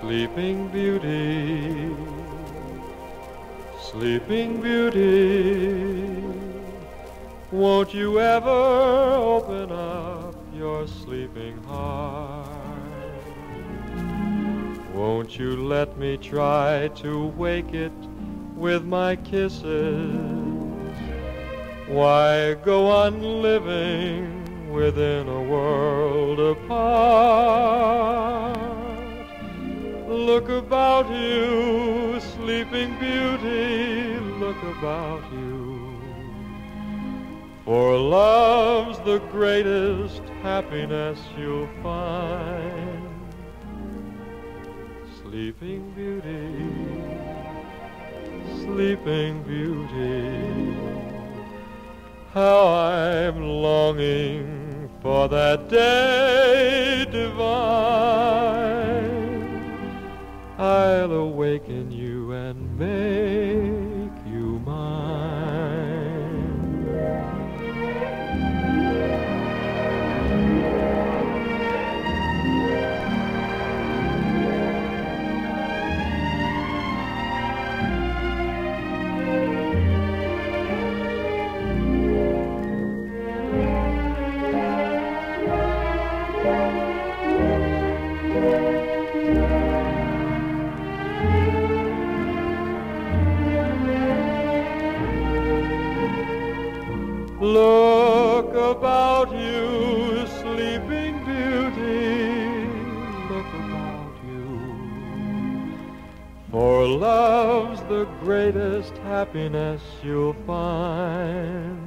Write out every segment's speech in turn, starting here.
Sleeping Beauty, Sleeping Beauty, won't you ever open up your sleeping heart? Won't you let me try to wake it with my kisses? Why go on living within a world apart? Look about you, sleeping beauty, look about you. For love's the greatest happiness you'll find. Sleeping beauty, sleeping beauty, how I'm longing for that day divine. I'll awaken you and make you mine. Look about you, sleeping beauty. Look about you. For love's the greatest happiness you'll find.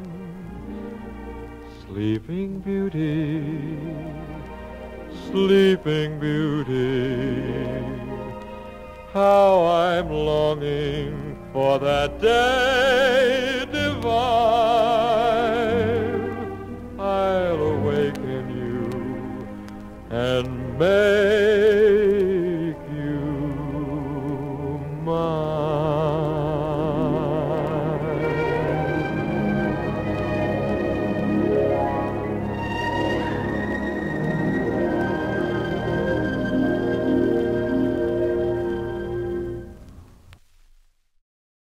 Sleeping beauty, sleeping beauty. How I'm longing for that day divine. You and make